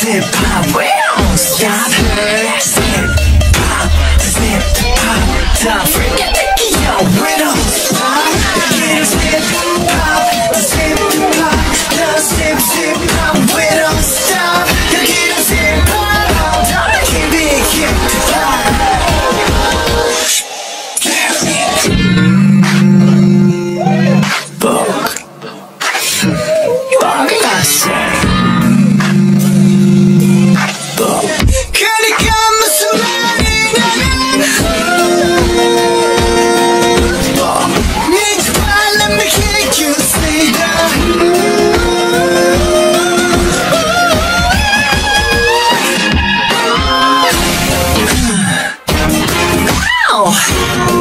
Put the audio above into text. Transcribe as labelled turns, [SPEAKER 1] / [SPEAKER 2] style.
[SPEAKER 1] snip pop, stop, snip pop, snip pop, the freak and the yo riddle, pop, snip pop, snip pop, the snip snip. Thank.